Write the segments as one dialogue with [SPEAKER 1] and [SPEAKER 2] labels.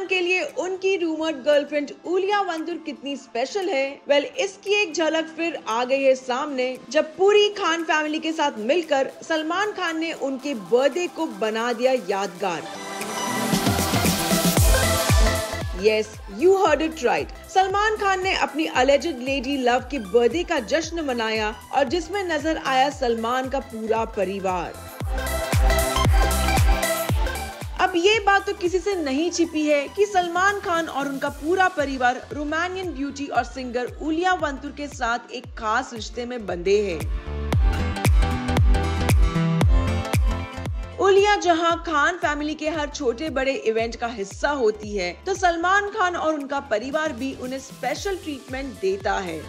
[SPEAKER 1] खान के लिए उनकी रूमर्ड गर्लफ्रेंड उलिया वंदुर कितनी स्पेशल है? वेल इसकी एक झलक फिर आ गई है सामने, जब पूरी खान फैमिली के साथ मिलकर सलमान खान ने उनके बर्थडे को बना दिया यादगार। Yes you heard it right Salman Khan ने अपनी अलेजेड लेडी लव के बर्थडे का जश्न मनाया और जिसमें नज़र आया सलमान का पूरा परिवार। अब ये बात तो किसी से नहीं छिपी है कि सलमान खान और उनका पूरा परिवार रोमानियन ब्यूटी और सिंगर उलिया वंतुर के साथ एक खास रिश्ते में बंधे हैं। उलिया, जहाँ खान फैमिली के हर छोटे बड़े इवेंट का हिस्सा होती है तो सलमान खान और उनका परिवार भी उन्हें स्पेशल ट्रीटमेंट देता है।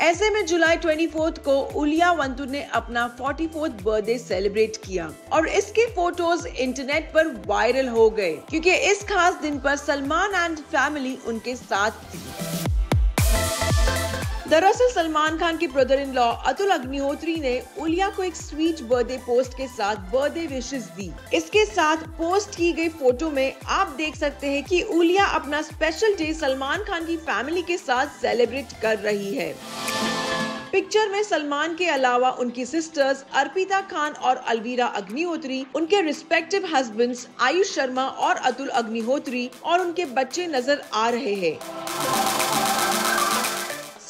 [SPEAKER 1] ऐसे में जुलाई 24 को उलिया वंतु ने अपना 44th बर्थडे सेलिब्रेट किया और इसके फ़ोटोज़ इंटरनेट पर वायरल हो गए, क्योंकि इस खास दिन पर सलमान एंड फैमिली उनके साथ थी। दरअसल सलमान खान के brother in law Atul Agnihotri ने उलिया को एक स्वीट बर्थडे पोस्ट के साथ बर्थडे विशेष दी। इसके साथ पोस्ट की गई फ़ोटो में आप देख सकते हैं कि उलिया अपना स्पेशल डे सलमान खान की फैमिली के साथ सेलिब्रेट कर रही है। पिक्चर में सलमान के अलावा उनकी सिस्टर्स अर्पिता खान और अलवीरा अग्निहोत्री, उनके रिस्पेक्टिव हस्बैंड्स आयुष शर्मा और अतुल अग्निहोत्री और उनके बच्चे नज़र आ रहे हैं।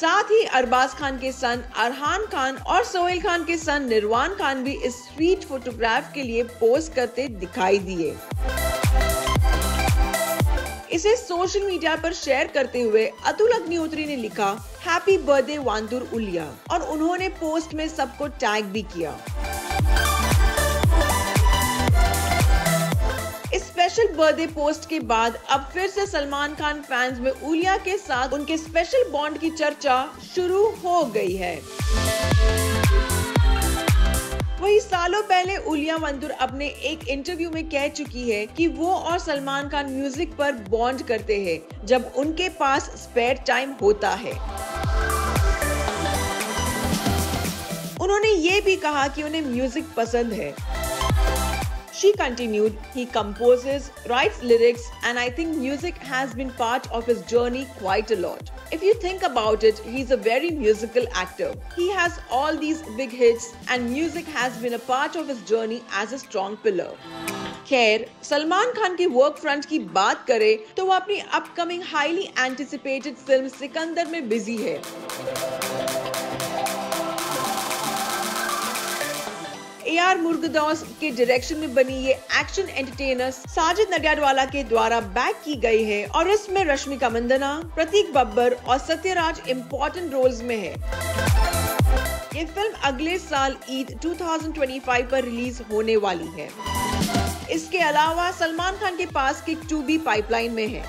[SPEAKER 1] साथ ही अरबाज खान के सन, अरहान खान और सोहेल खान के सन निर्वाण खान भी इस स्वीट फोटोग्राफ के लिए पोस्ट करते दिखाई दिए। इसे सोशल मीडिया पर शेयर करते हुए अतुल अग्निहोत्री ने लिखा हैप्पी बर्थडे वांदुर उलिया। और उन्होंने पोस्ट में सबको टैग भी किया। स्पेशल बर्थडे पोस्ट के बाद अब फिर से सलमान खान फैंस में उलिया के साथ उनके स्पेशल बॉन्ड की चर्चा शुरू हो गई है। वही सालों पहले उलिया मंदुर अपने एक इंटरव्यू में कह चुकी है कि वो और सलमान खान म्यूज़िक पर बॉन्ड करते हैं, जब उनके पास स्पेयर टाइम होता है। उन्होंने ये भी कहा कि उन्हें म्यूज़िक पसंद है। She continued, he composes, writes lyrics, and I think music has been part of his journey quite a lot. If you think about it, he's a very musical actor. He has all these big hits, and music has been a part of his journey as a strong pillar. खैर सलमान खान की work front की बात करें तो वो अपनी upcoming highly anticipated film Sikandar में busy है आर मुर्गदास के डायरेक्शन में बनी ये एक्शन एंटरटेनर साजिद नडियाडवाला के द्वारा बैक की गई है और इसमें रश्मिका मंदना, प्रतीक बब्बर और सत्यराज इम्पोर्टेंट रोल्स में है। ये फ़िल्म अगले साल ईद 2025 पर रिलीज़ होने वाली है। इसके अलावा सलमान खान के पास किक टू बी पाइपलाइन में है।